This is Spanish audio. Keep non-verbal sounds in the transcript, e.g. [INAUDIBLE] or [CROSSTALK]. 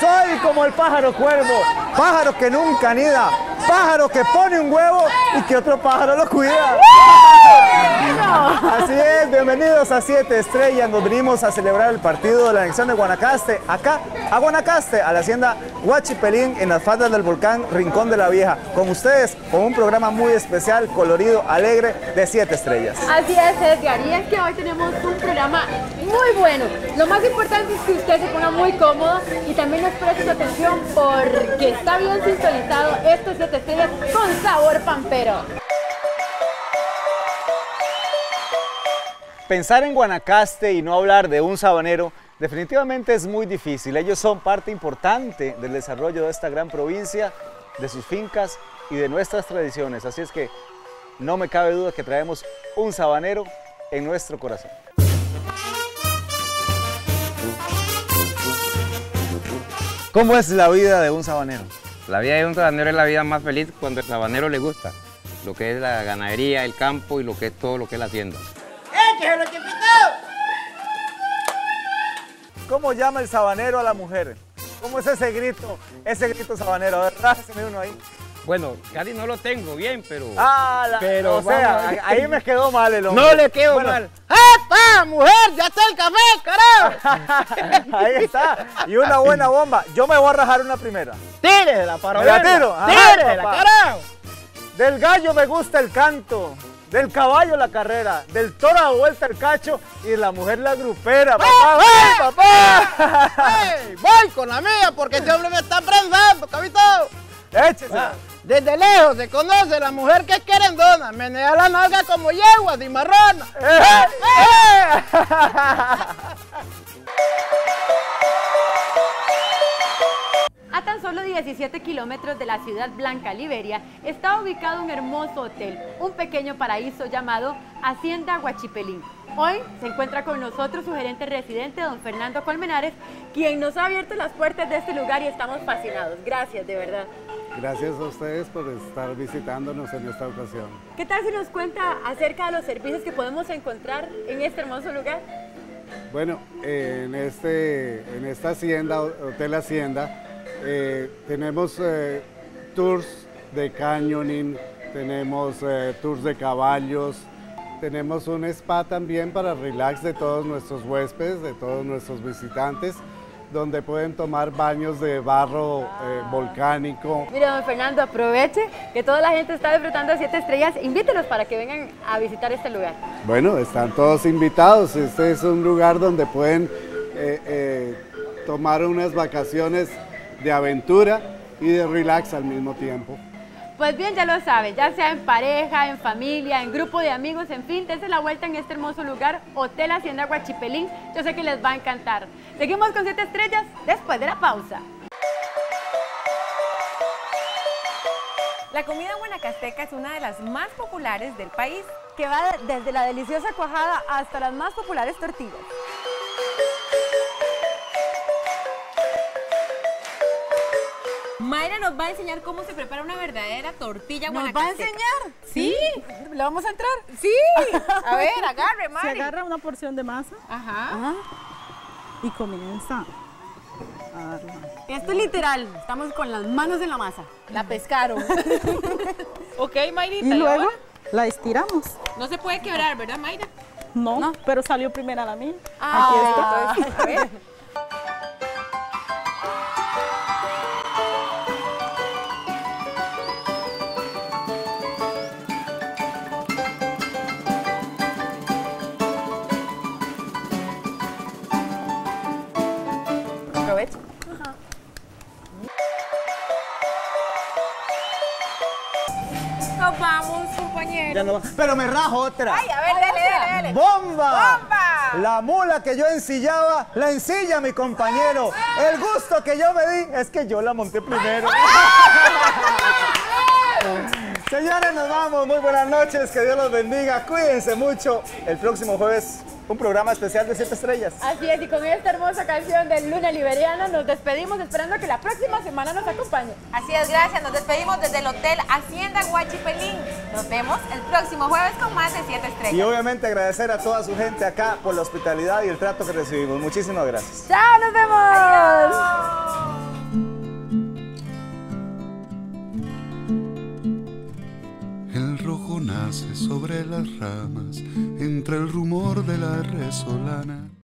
Soy como el pájaro cuervo, pájaro que nunca anida, pájaro que pone un huevo y que otro pájaro lo cuida. Así es, bienvenidos a Siete Estrellas. Nos venimos a celebrar el partido de la anexión de Guanacaste, acá a Guanacaste, a la hacienda Huachipelín, en las faldas del volcán Rincón de la Vieja. Con ustedes, con un programa muy especial, colorido, alegre, de Siete Estrellas. Así es, Edgar, y es que hoy tenemos un programa muy bueno. Lo más importante es que usted se ponga muy cómodo y también nos preste su atención porque está bien sintonizado estos Siete Estrellas con sabor pampero. Pensar en Guanacaste y no hablar de un sabanero definitivamente es muy difícil. Ellos son parte importante del desarrollo de esta gran provincia, de sus fincas y de nuestras tradiciones. Así es que no me cabe duda que traemos un sabanero en nuestro corazón. ¿Cómo es la vida de un sabanero? La vida de un sabanero es la vida más feliz cuando el sabanero le gusta lo que es la ganadería, el campo y lo que es todo lo que es la hacienda. ¿Cómo llama el sabanero a la mujer? ¿Cómo es ese grito, ese grito sabanero? A ver, uno ahí. Bueno, casi no lo tengo bien, pero... Ah, la- Pero o sea, vamos. ahí me quedó mal el hombre. no le Bueno, mal. ¡Epa, mujer! ¡Ya está el café, carajo! [LAUGHS] Ahí está. Y una buena bomba. Yo me voy a rajar una primera. ¡Tíresela para ¿Me la tiro? ¡Tíresela, carajo! Del gallo me gusta el canto del caballo la carrera, del toro a vuelta el cacho y la mujer la grupera, papá, ¡Ah, ¡Eh! Papá. ¡Eh! voy con la mía porque este hombre me está prensando, cabito. Échese. Ah, desde lejos se conoce la mujer que es querendona, menea la nalga como yegua de marrona. ¡Eh! ¡Eh! ¡Eh! 117 kilómetros de la ciudad blanca, Liberia, está ubicado un hermoso hotel, un pequeño paraíso llamado Hacienda Guachipelín. Hoy se encuentra con nosotros su gerente residente, don Fernando Colmenares, quien nos ha abierto las puertas de este lugar y estamos fascinados. Gracias, de verdad. Gracias a ustedes por estar visitándonos en esta ocasión. ¿Qué tal si nos cuenta acerca de los servicios que podemos encontrar en este hermoso lugar? Bueno, en, este, en esta hacienda, Hotel Hacienda, eh, tenemos eh, tours de canyoning, tenemos eh, tours de caballos, tenemos un spa también para relax de todos nuestros huéspedes, de todos nuestros visitantes, donde pueden tomar baños de barro eh, volcánico, Mire, don Fernando, aproveche que toda la gente está disfrutando de siete estrellas. Invítelos para que vengan a visitar este lugar. Bueno, están todos invitados. Este es un lugar donde pueden eh, eh, tomar unas vacaciones de aventura y de relax al mismo tiempo. Pues bien, ya lo saben, ya sea en pareja, en familia, en grupo de amigos, en fin, dense la vuelta en este hermoso lugar, Hotel Hacienda Guachipelín. Yo sé que les va a encantar. Seguimos con siete estrellas después de la pausa. La comida guanacasteca es una de las más populares del país. Que va de- desde la deliciosa cuajada hasta las más populares tortillas. Mayra nos va a enseñar cómo se prepara una verdadera tortilla ¿Nos va a enseñar? Sí. ¿Le vamos a entrar? Sí. [LAUGHS] A ver, agarre, Se Mari. agarra una porción de masa Ajá. y comienza a darla. Esto es literal, estamos con las manos en la masa. La pescaron. [LAUGHS] ok, Mayrita. Y luego ahora? la estiramos. No se puede quebrar, ¿verdad, Mayra? No, pero salió primero la mía. Ah, entonces, a ver. [LAUGHS] compañero. Ya no va. Pero me rajo otra. Ay, a ver, dale, dale, dale. ¡Bomba! ¡Bomba! La mula que yo ensillaba, la ensilla mi compañero. El gusto que yo me di es que yo la monté primero. Señores, nos vamos. Muy buenas noches. Que Dios los bendiga. Cuídense mucho. El próximo jueves, un programa especial de 7 estrellas. Así es, y con esta hermosa canción de Luna Liberiana nos despedimos esperando que la próxima semana nos acompañe. Así es, gracias. Nos despedimos desde el Hotel Hacienda Guachipelín. Nos vemos el próximo jueves con más de 7 Y estrellas. obviamente agradecer a toda su gente acá por la hospitalidad y el trato que recibimos. Muchísimas gracias. ¡Chao, nos vemos! Adiós. Nace sobre las ramas, entre el rumor de la resolana.